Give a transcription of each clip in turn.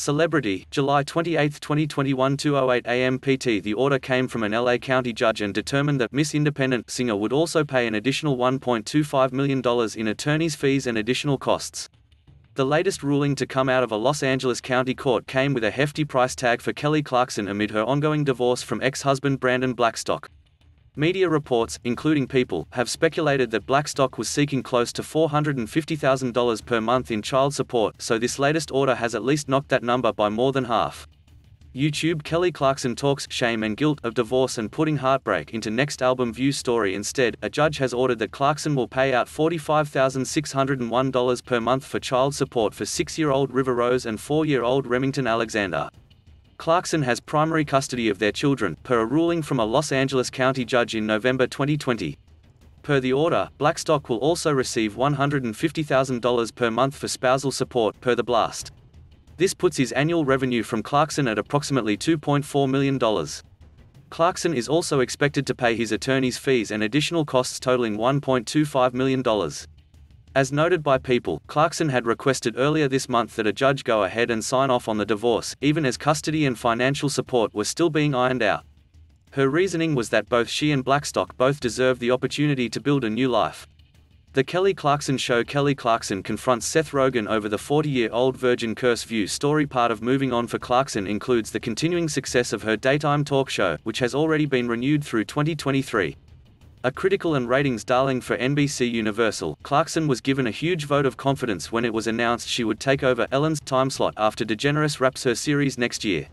Celebrity, July 28, 2021 2.08 am PT The order came from an LA County judge and determined that Miss Independent singer would also pay an additional $1.25 million in attorney's fees and additional costs. The latest ruling to come out of a Los Angeles County court came with a hefty price tag for Kelly Clarkson amid her ongoing divorce from ex-husband Brandon Blackstock. Media reports, including People, have speculated that Blackstock was seeking close to $450,000 per month in child support, so this latest order has at least knocked that number by more than half. YouTube Kelly Clarkson talks shame and guilt of divorce and putting heartbreak into next album view story instead. A judge has ordered that Clarkson will pay out $45,601 per month for child support for 6-year-old River Rose and 4-year-old Remington Alexander. Clarkson has primary custody of their children, per a ruling from a Los Angeles County judge in November 2020. Per the order, Blackstock will also receive $150,000 per month for spousal support, per the blast. This puts his annual revenue from Clarkson at approximately $2.4 million. Clarkson is also expected to pay his attorney's fees and additional costs totaling $1.25 million. As noted by People, Clarkson had requested earlier this month that a judge go ahead and sign off on the divorce, even as custody and financial support were still being ironed out. Her reasoning was that both she and Blackstock both deserve the opportunity to build a new life. The Kelly Clarkson Show Kelly Clarkson confronts Seth Rogen over the 40-year-old Virgin Curse View story Part of Moving On for Clarkson includes the continuing success of her daytime talk show, which has already been renewed through 2023. A critical and ratings darling for NBC Universal, Clarkson was given a huge vote of confidence when it was announced she would take over Ellen's timeslot after DeGeneres wraps her series next year.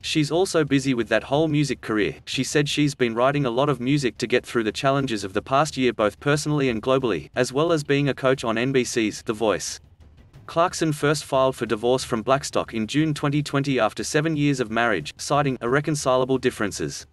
She's also busy with that whole music career. She said she's been writing a lot of music to get through the challenges of the past year both personally and globally, as well as being a coach on NBC's The Voice. Clarkson first filed for divorce from Blackstock in June 2020 after seven years of marriage, citing irreconcilable differences.